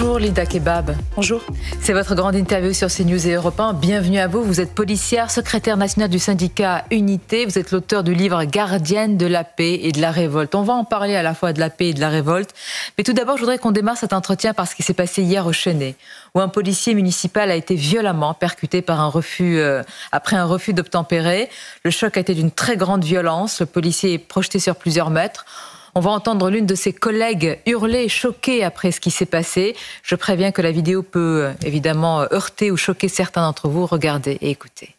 Bonjour Linda Kebab. Bonjour. C'est votre grande interview sur CNews et Europe 1. Bienvenue à vous. Vous êtes policière, secrétaire nationale du syndicat Unité. Vous êtes l'auteur du livre Gardienne de la paix et de la révolte. On va en parler à la fois de la paix et de la révolte. Mais tout d'abord, je voudrais qu'on démarre cet entretien par ce qui s'est passé hier au Chenet, où un policier municipal a été violemment percuté par un refus, euh, après un refus d'obtempérer. Le choc a été d'une très grande violence. Le policier est projeté sur plusieurs mètres. On va entendre l'une de ses collègues hurler, choquée après ce qui s'est passé. Je préviens que la vidéo peut euh, évidemment heurter ou choquer certains d'entre vous. Regardez et écoutez.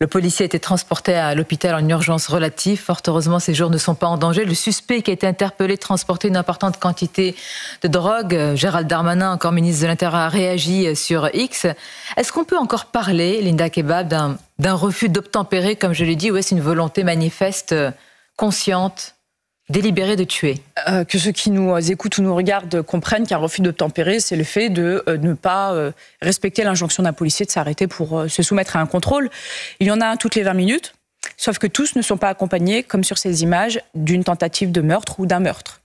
Le policier a été transporté à l'hôpital en urgence relative. Fort heureusement, ses jours ne sont pas en danger. Le suspect qui a été interpellé transportait une importante quantité de drogue. Gérald Darmanin, encore ministre de l'Intérieur, a réagi sur X. Est-ce qu'on peut encore parler, Linda Kebab, d'un refus d'obtempérer, comme je l'ai dit, ou est-ce une volonté manifeste, consciente délibéré de tuer euh, Que ceux qui nous écoutent ou nous regardent comprennent qu'un refus d'obtempérer, c'est le fait de euh, ne pas euh, respecter l'injonction d'un policier de s'arrêter pour se soumettre à un contrôle. Il y en a un toutes les 20 minutes, sauf que tous ne sont pas accompagnés, comme sur ces images, d'une tentative de meurtre ou d'un meurtre.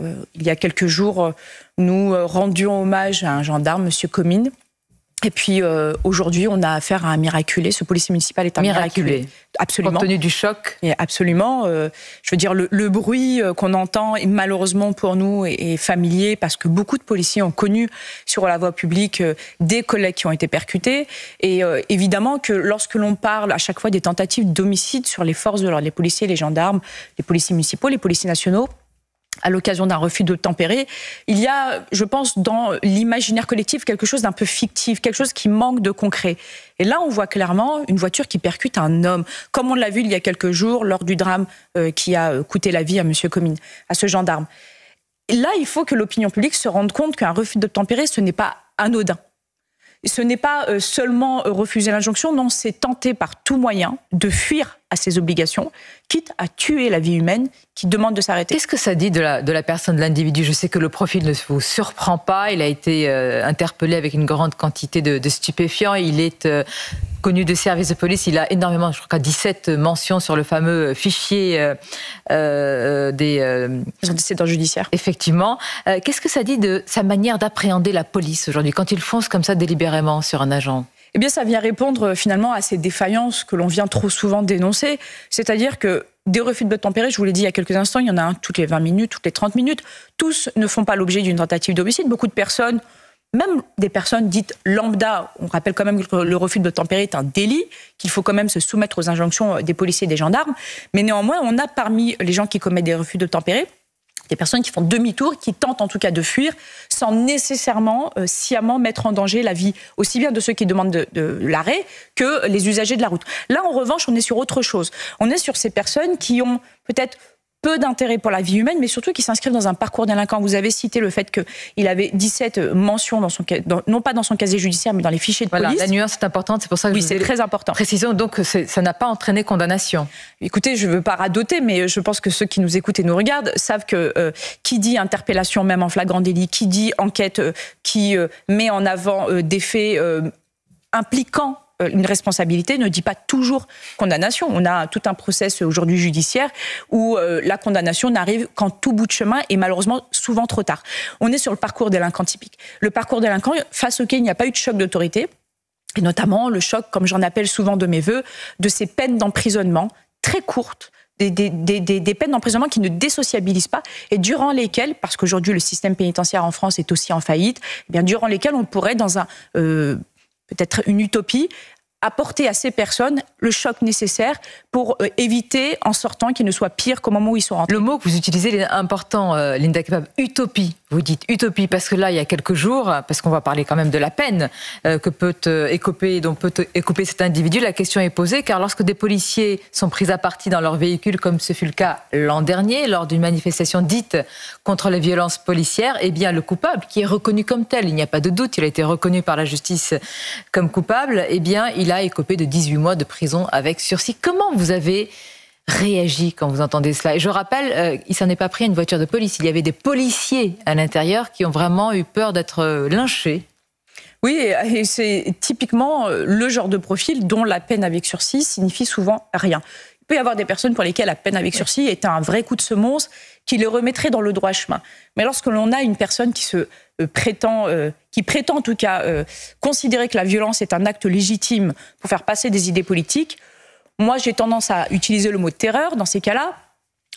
il y a quelques jours, nous rendions hommage à un gendarme, M. Comines, et puis euh, aujourd'hui, on a affaire à un miraculé. Ce policier municipal est un miraculé. Absolument. Compte tenu du choc. Et absolument. Euh, je veux dire, le, bruit euh, qu'on entend, est malheureusement pour nous, est, familier parce que beaucoup de policiers ont connu sur la voie publique des collègues qui ont été percutés. Et évidemment que lorsque l'on parle à chaque fois des tentatives d'homicide sur les forces de l'ordre, les policiers, les gendarmes, les policiers municipaux, les policiers nationaux, à l'occasion d'un refus de tempérer, il y a, je pense, dans l'imaginaire collectif quelque chose d'un peu fictif, quelque chose qui manque de concret. Et là, on voit clairement une voiture qui percute un homme, comme on l'a vu il y a quelques jours lors du drame euh, qui a coûté la vie à M. Comine, à ce gendarme. là, il faut que l'opinion publique se rende compte qu'un refus de tempérer, ce n'est pas anodin. Ce n'est pas euh, seulement euh, refuser l'injonction, non, c'est tenter par tout moyen de fuir à ses obligations, quitte à tuer la vie humaine qui demande de s'arrêter. Qu'est-ce que ça dit de la, de la personne, de l'individu? Je sais que le profil ne vous surprend pas. Il a été euh, interpellé avec une grande quantité de, stupéfiants. Il est euh, connu de services de police. Il a énormément, je crois, 17 mentions sur le fameux fichier euh, des antécédents judiciaires. Effectivement. Qu'est-ce que ça dit de sa manière d'appréhender la police aujourd'hui quand il fonce comme ça délibérément sur un agent? Eh bien, ça vient répondre euh, finalement à ces défaillances que l'on vient trop souvent dénoncer. C'est-à-dire que des refus de tempérer, je vous l'ai dit il y a quelques instants, il y en a un toutes les 20 minutes, toutes les 30 minutes. Tous ne font pas l'objet d'une tentative d'homicide. Beaucoup de personnes, même des personnes dites lambda, on rappelle quand même que le refus de tempérer est un délit, qu'il faut quand même se soumettre aux injonctions des policiers et des gendarmes. Mais néanmoins, on a parmi les gens qui commettent des refus de tempérer des personnes qui font demi-tour, qui tentent en tout cas de fuir, sans nécessairement euh, sciemment mettre en danger la vie aussi bien de ceux qui demandent de, de l'arrêt que les usagers de la route. Là, en revanche, on est sur autre chose. On est sur ces personnes qui ont peut-être peu d'intérêt pour la vie humaine, mais surtout qui s'inscrivent dans un parcours délinquant. Vous avez cité le fait qu'il avait 17 mentions dans son, non pas dans son casier judiciaire, mais dans les fichiers de voilà, police. La nuance est importante, c'est pour ça que oui, c'est très important. Précisons donc ça n'a pas entraîné condamnation. Écoutez, je ne veux pas radoter, mais je pense que ceux qui nous écoutent et nous regardent savent que euh, qui dit interpellation même en flagrant délit, qui dit enquête euh, qui euh, met en avant des faits impliquant euh, une responsabilité ne dit pas toujours condamnation. On a tout un process aujourd'hui judiciaire où euh, la condamnation n'arrive qu'en tout bout de chemin et malheureusement souvent trop tard. On est sur le parcours délinquant typique. Le parcours délinquant face auquel il n'y a pas eu de choc d'autorité, et notamment le choc, comme j'en appelle souvent de mes voeux, de ces peines d'emprisonnement très courtes, des, peines d'emprisonnement qui ne désociabilisent pas et durant lesquelles, parce qu'aujourd'hui le système pénitentiaire en France est aussi en faillite, eh bien durant lesquelles on pourrait, dans un euh, peut-être une utopie, apporter à ces personnes le choc nécessaire pour euh, éviter, en sortant, qu'ils ne soient pires qu'au moment où ils sont rentrés. Le mot que vous utilisez est important, euh, Linda Kebab, utopie. Vous dites utopie parce que là, il y a quelques jours, parce qu'on va parler quand même de la peine euh, que peut écoper, dont peut écoper cet individu, la question est posée car lorsque des policiers sont pris à partie dans leur véhicule, comme ce fut le cas l'an dernier lors d'une manifestation dite contre les violences policières, eh bien le coupable, qui est reconnu comme tel, il n'y a pas de doute, il a été reconnu par la justice comme coupable, eh bien il a écopé de 18 mois de prison avec sursis. Comment vous avez réagi quand vous entendez cela. Et je rappelle, euh, il s'en est pas pris à une voiture de police. Il y avait des policiers à l'intérieur qui ont vraiment eu peur d'être euh, lynchés. Oui, et c'est typiquement le genre de profil dont la peine avec sursis signifie souvent rien. Il peut y avoir des personnes pour lesquelles la peine avec sursis est un vrai coup de semonce qui les remettrait dans le droit chemin. Mais lorsque l'on a une personne qui se prétend, qui prétend en tout cas considérer que la violence est un acte légitime pour faire passer des idées politiques, moi j'ai tendance à utiliser le mot terreur dans ces cas-là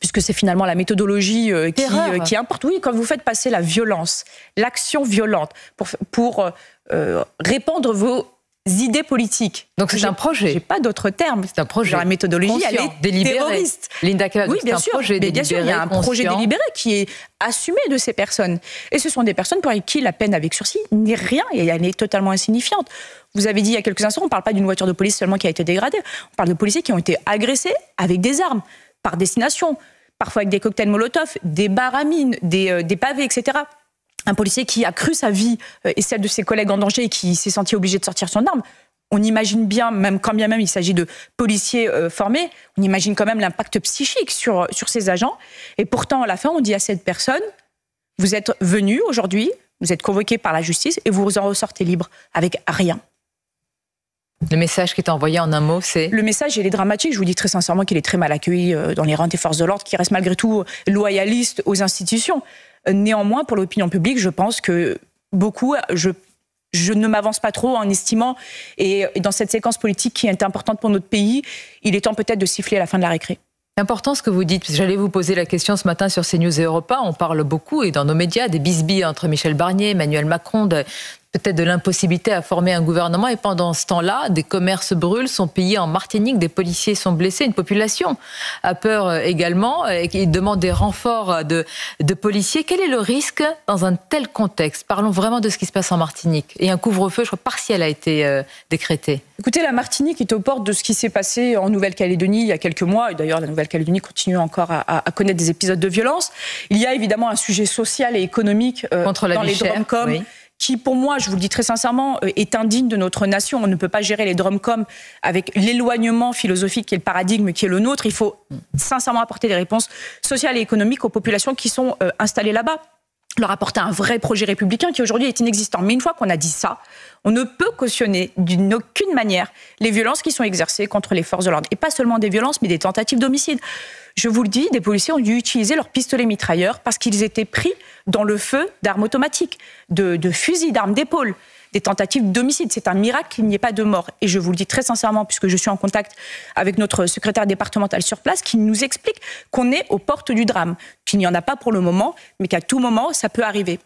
puisque c'est finalement la méthodologie euh, qui, euh, qui, importe. Oui, quand vous faites passer la violence, l'action violente pour, pour euh, répandre vos idées politiques. Donc c'est un projet. J'ai pas d'autre terme. C'est un projet. la méthodologie, elle est délibéré. terroriste. Linda oui, bien sûr. Projet mais bien sûr, il y a un projet délibéré qui est assumé de ces personnes. Et ce sont des personnes pour qui la peine avec sursis n'est rien et elle est totalement insignifiante. Vous avez dit il y a quelques instants, on ne parle pas d'une voiture de police seulement qui a été dégradée. On parle de policiers qui ont été agressés avec des armes par destination, parfois avec des cocktails Molotov, des baramines, des, euh, des pavés, etc un policier qui a cru sa vie euh, et celle de ses collègues en danger et qui s'est senti obligé de sortir son arme. On imagine bien, même quand bien même il s'agit de policiers euh, formés, on imagine quand même l'impact psychique sur, sur ces agents. Et pourtant, à la fin, on dit à cette personne, vous êtes venu aujourd'hui, vous êtes convoqué par la justice et vous en ressortez libre avec rien. Le message qui est envoyé en un mot, c'est Le message, il est dramatique. Je vous dis très sincèrement qu'il est très mal accueilli euh, dans les rangs des forces de l'ordre, qui restent malgré tout loyalistes aux institutions. Néanmoins, pour l'opinion publique, je pense que beaucoup, je, ne m'avance pas trop en estimant, et, dans cette séquence politique qui est importante pour notre pays, il est temps peut-être de siffler à la fin de la récré. C'est important ce que vous dites. J'allais vous poser la question ce matin sur CNews et Europa. On parle beaucoup et dans nos médias des bisbilles entre Michel Barnier, Emmanuel Macron, peut-être de l'impossibilité à former un gouvernement. Et pendant ce temps-là, des commerces brûlent, sont pillés en Martinique, des policiers sont blessés, une population a peur euh, également et qui demande des renforts de, de policiers. Quel est le risque dans un tel contexte? Parlons vraiment de ce qui se passe en Martinique. Et un couvre-feu, je crois, partiel a été euh, décrété. Écoutez, la Martinique est aux portes de ce qui s'est passé en Nouvelle-Calédonie il y a quelques mois. Et d'ailleurs, la Nouvelle-Calédonie continue encore à, connaître des épisodes de violence. Il y a évidemment un sujet social et économique euh, Contre la dans les dromcoms qui, pour moi, je vous le dis très sincèrement, euh, est indigne de notre nation. On ne peut pas gérer les dromcoms avec l'éloignement philosophique qui est le paradigme qui est le nôtre. Il faut sincèrement apporter des réponses sociales et économiques aux populations qui sont euh, installées là-bas leur apporter un vrai projet républicain qui aujourd'hui est inexistant. Mais une fois qu'on a dit ça, on ne peut cautionner d'une aucune manière les violences qui sont exercées contre les forces de l'ordre. Et pas seulement des violences, mais des tentatives d'homicide. Je vous le dis, des policiers ont dû utiliser leurs pistolets mitrailleurs parce qu'ils étaient pris dans le feu d'armes automatiques, de, de fusils, d'armes d'épaule des tentatives d'homicide. C'est un miracle qu'il n'y ait pas de mort. Et je vous le dis très sincèrement, puisque je suis en contact avec notre secrétaire départemental sur place, qui nous explique qu'on est aux portes du drame, qu'il n'y en a pas pour le moment, mais qu'à tout moment, ça peut arriver.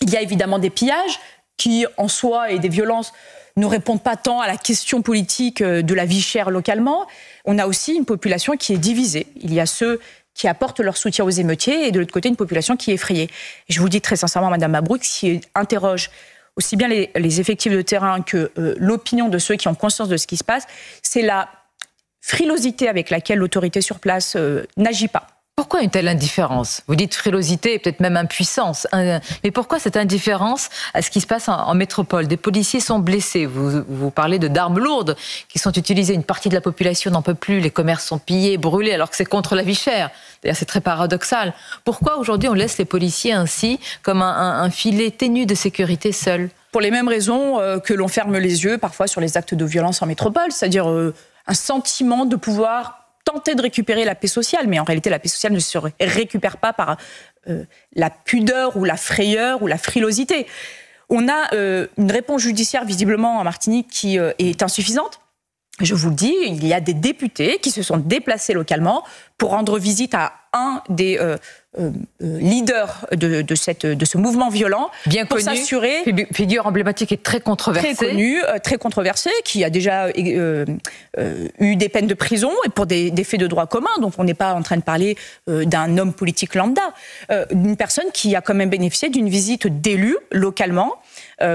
Il y a évidemment des pillages qui, en soi, et des violences ne répondent pas tant à la question politique euh, de la vie chère localement. On a aussi une population qui est divisée. Il y a ceux qui apportent leur soutien aux émeutiers et de l'autre côté une population qui est effrayée. Je vous dis très sincèrement, Madame Mabrouk, qui interroge aussi bien les, effectifs de terrain que euh, l'opinion de ceux qui ont conscience de ce qui se passe, c'est la frilosité avec laquelle l'autorité sur place euh, n'agit pas. Pourquoi une telle indifférence? Vous dites frilosité et peut-être même impuissance. Mais pourquoi cette indifférence à ce qui se passe en, métropole? Des policiers sont blessés. Vous, vous parlez de d'armes lourdes qui sont utilisées. Une partie de la population n'en peut plus. Les commerces sont pillés, brûlés, alors que c'est contre la vie chère. D'ailleurs, c'est très paradoxal. Pourquoi aujourd'hui on laisse les policiers ainsi comme un, filet ténu de sécurité seul? Pour les mêmes raisons euh, que l'on ferme les yeux parfois sur les actes de violence en métropole, c'est-à-dire euh, un sentiment de pouvoir tenter de récupérer la paix sociale, mais en réalité, la paix sociale ne se récupère pas par euh, la pudeur ou la frayeur ou la frilosité. On a euh, une réponse judiciaire visiblement en Martinique qui euh, est insuffisante. Je vous le dis, il y a des députés qui se sont déplacés localement pour rendre visite à un des euh, euh, euh, leaders de, de, cette, de ce mouvement violent. Bien pour s'assurer. Figure emblématique et très controversée. Très connue, très controversée, qui a déjà eu des peines de prison et pour des, des faits de droit commun. Donc on n'est pas en train de parler d'un homme politique lambda. Une personne qui a quand même bénéficié d'une visite d'élus localement euh,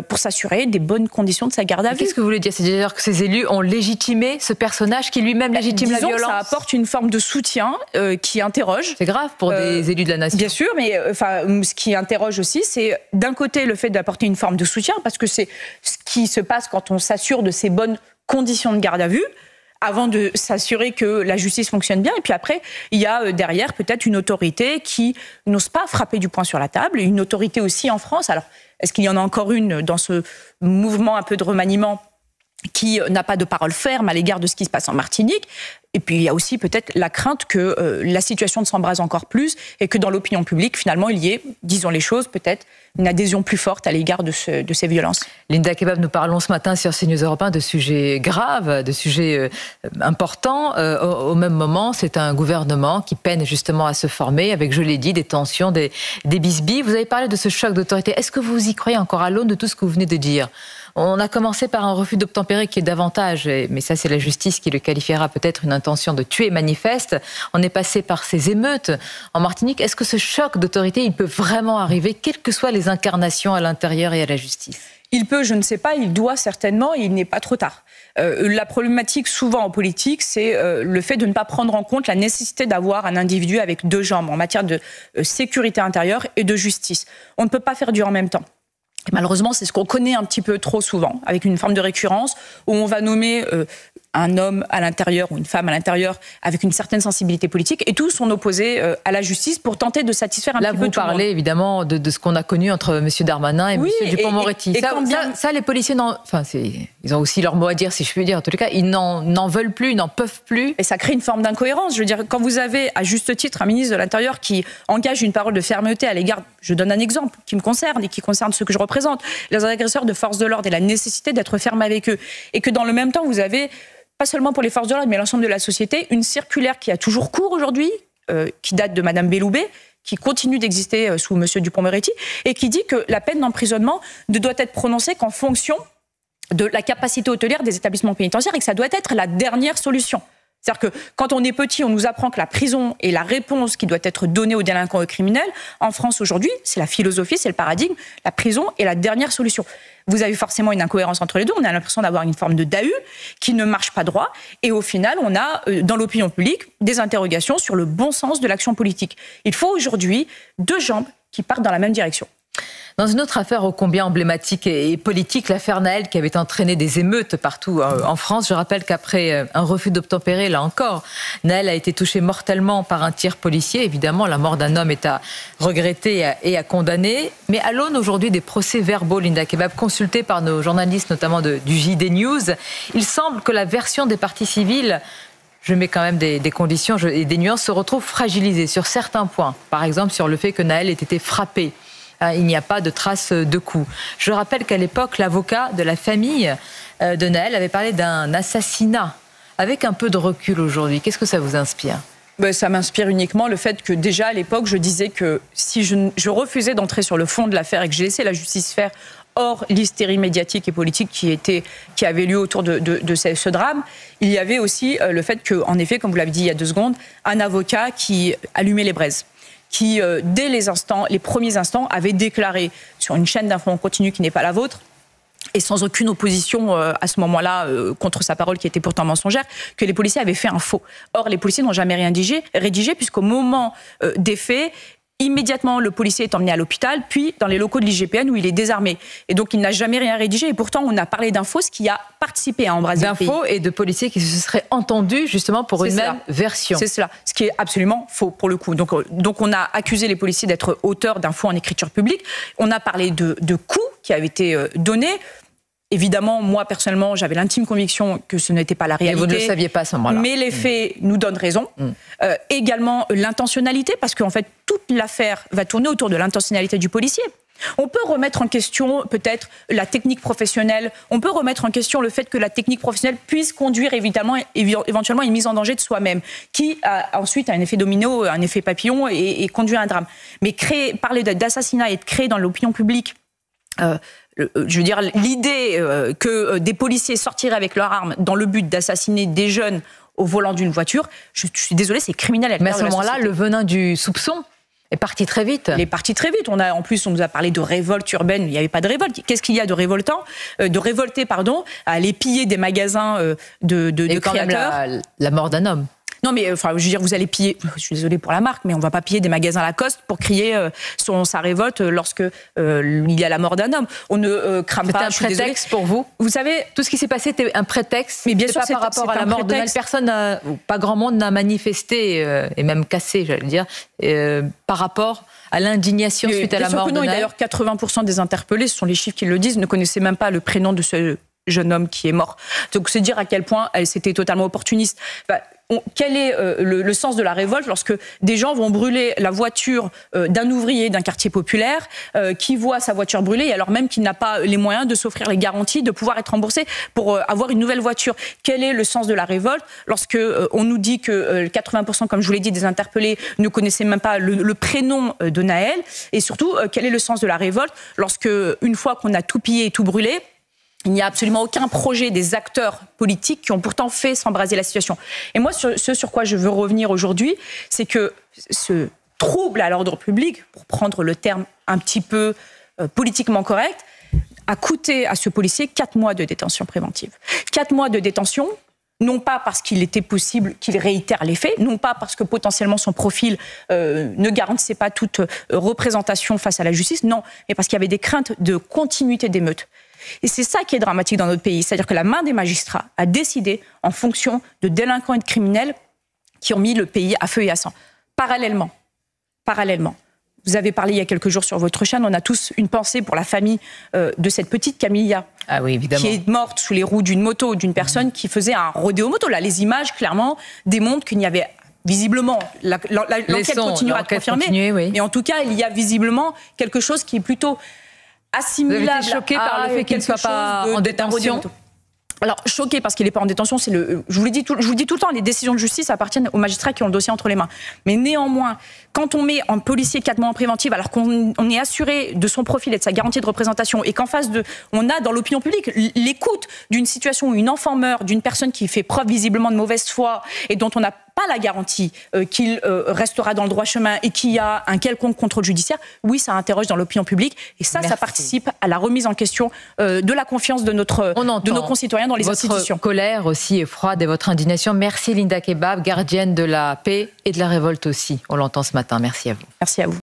pour s'assurer des bonnes conditions de sa garde à vue. Qu'est-ce que vous voulez dire? C'est-à-dire que ces élus ont légitimé ce personnage qui lui-même légitime la violence Ça apporte une forme de soutien euh, qui interroge. C'est grave pour des euh, élus de la nation. Bien sûr, mais enfin, ce qui interroge aussi, c'est d'un côté le fait d'apporter une forme de soutien, parce que c'est ce qui se passe quand on s'assure de ces bonnes conditions de garde à vue avant de s'assurer que la justice fonctionne bien. Et puis après, il y a derrière peut-être une autorité qui n'ose pas frapper du poing sur la table, une autorité aussi en France. Alors, est-ce qu'il y en a encore une dans ce mouvement un peu de remaniement? Qui n'a pas de parole ferme à l'égard de ce qui se passe en Martinique. Et puis il y a aussi peut-être la crainte que euh, la situation s'embrase encore plus et que dans l'opinion publique, finalement, il y ait, disons les choses, peut-être une adhésion plus forte à l'égard de, de, ces violences. Linda Kebab, nous parlons ce matin sur CNews Europe 1 de sujets graves, de sujets euh, importants. Euh, au, même moment, c'est un gouvernement qui peine justement à se former avec, je l'ai dit, des tensions, des, des bisbilles. Vous avez parlé de ce choc d'autorité. Est-ce que vous y croyez encore à l'aune de tout ce que vous venez de dire? On a commencé par un refus d'obtempérer qui est davantage, mais ça c'est la justice qui le qualifiera peut-être une intention de tuer manifeste. On est passé par ces émeutes en Martinique. Est-ce que ce choc d'autorité, il peut vraiment arriver, quelles que soient les incarnations à l'intérieur et à la justice? Il peut, je ne sais pas, il doit certainement, et il n'est pas trop tard. Euh, la problématique souvent en politique, c'est euh, le fait de ne pas prendre en compte la nécessité d'avoir un individu avec deux jambes en matière de euh, sécurité intérieure et de justice. On ne peut pas faire du en même temps malheureusement, c'est ce qu'on connaît un petit peu trop souvent, avec une forme de récurrence, où on va nommer euh, un homme à l'intérieur ou une femme à l'intérieur avec une certaine sensibilité politique et tous sont opposés euh, à la justice pour tenter de satisfaire un Là, petit peu tout Là, vous parlez évidemment de, ce qu'on a connu entre M. Darmanin et M. Dupont-Moretti. Ça, ça, les policiers, enfin, ils ont aussi leur mot à dire, si je puis dire. En tous les cas, ils n'en veulent plus, ils n'en peuvent plus. Et ça crée une forme d'incohérence. Je veux dire, quand vous avez à juste titre un ministre de l'Intérieur qui engage une parole de fermeté à l'égard, je donne un exemple qui me concerne et qui concerne ceux que je représente, les agresseurs de forces de l'ordre et la nécessité d'être ferme avec eux, et que dans le même temps, vous avez pas seulement pour les forces de l'ordre, mais l'ensemble de la société, une circulaire qui a toujours cours aujourd'hui, euh, qui date de Madame Belloubet, qui continue d'exister euh, sous Monsieur Dupont-Moretti, et qui dit que la peine d'emprisonnement ne doit être prononcée qu'en fonction de la capacité hôtelière des établissements pénitentiaires et que ça doit être la dernière solution. C'est-à-dire que quand on est petit, on nous apprend que la prison est la réponse qui doit être donnée aux délinquants et aux criminels. En France aujourd'hui, c'est la philosophie, c'est le paradigme. La prison est la dernière solution. Vous avez forcément une incohérence entre les deux. On a l'impression d'avoir une forme de DAU qui ne marche pas droit. Et au final, on a euh, dans l'opinion publique des interrogations sur le bon sens de l'action politique. Il faut aujourd'hui deux jambes qui partent dans la même direction. Dans une autre affaire ô combien emblématique et politique, l'affaire Naël qui avait entraîné des émeutes partout euh, en France. Je rappelle qu'après euh, un refus d'obtempérer, là encore, Naël a été touché mortellement par un tir policier. Évidemment, la mort d'un homme est à regretter et à condamner. Mais à l'aune aujourd'hui des procès verbaux, Linda Kebab, consultés par nos journalistes, notamment du JD News, il semble que la version des partis civils je mets quand même des, conditions et des nuances, se retrouve fragilisée sur certains points. Par exemple, sur le fait que Naël ait été frappé il n'y a pas de traces de coups. Je rappelle qu'à l'époque, l'avocat de la famille euh, de Naël avait parlé d'un assassinat. Avec un peu de recul aujourd'hui, qu'est-ce que ça vous inspire? Ben, ça m'inspire uniquement le fait que déjà à l'époque, je disais que si je, refusais d'entrer sur le fond de l'affaire et que j'ai laissé la justice faire hors l'hystérie médiatique et politique qui, était, qui avait lieu autour de, ce, drame, il y avait aussi euh, le fait que, en effet, comme vous l'avez dit il y a deux secondes, un avocat qui allumait les braises qui, euh, dès les instants, les premiers instants, avait déclaré sur une chaîne d'infos en continu qui n'est pas la vôtre, et sans aucune opposition euh, à ce moment-là euh, contre sa parole qui était pourtant mensongère, que les policiers avaient fait un faux. Or, les policiers n'ont jamais rien rédigé, puisqu'au moment des faits, Immédiatement, le policier est emmené à l'hôpital, puis dans les locaux de l'IGPN où il est désarmé. Et donc, il n'a jamais rien rédigé. Et pourtant, on a parlé d'infos, ce qui a participé à embraser D'infos et de policiers qui se seraient entendus justement pour une même version. C'est cela, ce qui est absolument faux pour le coup. Donc, euh, donc on a accusé les policiers d'être auteurs d'infos en écriture publique. On a parlé de, de coups qui avaient été euh, donnés. Évidemment, moi personnellement, j'avais l'intime conviction que ce n'était pas la réalité. Et vous ne le saviez pas à ce moment-là. Mais les mm. faits nous donnent raison. Mm. Euh, également l'intentionnalité, parce qu'en fait, toute l'affaire va tourner autour de l'intentionnalité du policier. On peut remettre en question peut-être la technique professionnelle, on peut remettre en question le fait que la technique professionnelle puisse conduire évidemment, éventuellement une mise en danger de soi-même, qui a ensuite un effet domino, un effet papillon et, conduit à un drame. Mais créer, parler d'assassinat et de créer dans l'opinion publique euh, je veux dire, l'idée euh, que euh, des policiers sortiraient avec leurs armes dans le but d'assassiner des jeunes au volant d'une voiture, je, suis désolée, c'est criminel. Mais à ce moment-là, le venin du soupçon est parti très vite. Il est parti très vite. On a, en plus, on nous a parlé de révolte urbaine. Il n'y avait pas de révolte. Qu'est-ce qu'il y a de révoltant De révolter, pardon, à aller piller des magasins de, de, de la, la mort d'un homme. Non, mais enfin, je veux dire, vous allez piller. Je suis désolée pour la marque, mais on va pas piller des magasins Lacoste pour crier euh, son, sa révolte lorsque euh, il y a la mort d'un homme. On ne euh, crame pas. C'est un prétexte pour vous. Vous savez, tout ce qui s'est passé était un prétexte. Mais bien sûr, pas par rapport à la mort de personne, pas grand monde n'a manifesté et même cassé, j'allais dire, par rapport à l'indignation suite à la mort non, D'ailleurs, 80% des interpellés, ce sont les chiffres qui le disent, ne connaissaient même pas le prénom de ce jeune homme qui est mort. Donc c'est dire à quel point c'était totalement opportuniste quel est euh, le, sens de la révolte lorsque des gens vont brûler la voiture euh, d'un ouvrier d'un quartier populaire euh, qui voit sa voiture brûler alors même qu'il n'a pas les moyens de s'offrir les garanties de pouvoir être remboursé pour avoir une nouvelle voiture. Quel est le sens de la révolte lorsque on nous dit que 80% comme je vous l'ai dit des interpellés ne connaissaient même pas le, le prénom de Naël et surtout quel est le sens de la révolte lorsque une fois qu'on a tout pillé et tout brûlé il n'y a absolument aucun projet des acteurs politiques qui ont pourtant fait s'embraser la situation. Et moi, ce sur quoi je veux revenir aujourd'hui, c'est que ce trouble à l'ordre public, pour prendre le terme un petit peu euh, politiquement correct, a coûté à ce policier quatre mois de détention préventive. Quatre mois de détention, non pas parce qu'il était possible qu'il réitère les faits, non pas parce que potentiellement son profil euh, ne garantissait pas toute euh, représentation face à la justice, non, mais parce qu'il y avait des craintes de continuité d'émeute. Et c'est ça qui est dramatique dans notre pays, c'est-à-dire que la main des magistrats a décidé en fonction de délinquants et de criminels qui ont mis le pays à feu et à sang. Parallèlement, parallèlement, vous avez parlé il y a quelques jours sur votre chaîne, on a tous une pensée pour la famille euh, de cette petite Camilla. Ah qui est morte sous les roues d'une moto, d'une personne qui faisait un rodéo moto. Là, les images, clairement, démontrent qu'il n'y avait visiblement, l'enquête continuera de confirmer, mais en tout cas, il y a visiblement quelque chose qui est plutôt assimilable. Vous avez choqué par le fait qu'il ne soit pas en détention alors choqué parce qu'il n'est pas en détention, c'est le. Je vous, dis tout, je vous dis tout le temps, les décisions de justice appartiennent aux magistrats qui ont le dossier entre les mains. Mais néanmoins, quand on met en policier quatre mois en préventive, alors qu'on est assuré de son profil et de sa garantie de représentation, et qu'en face de, on a dans l'opinion publique l'écoute d'une situation où une enfant meurt, d'une personne qui fait preuve visiblement de mauvaise foi et dont on n'a pas la garantie euh, qu'il euh, restera dans le droit chemin et qu'il y a un quelconque contrôle judiciaire, oui, ça interroge dans l'opinion publique. Et ça, ça participe à la remise en question euh, de la confiance de, notre, de nos concitoyens dans les votre institutions. colère aussi est froide et votre indignation. Merci Linda Kebab, gardienne de la paix et de la révolte aussi. On l'entend ce matin. Merci à vous. Merci à vous.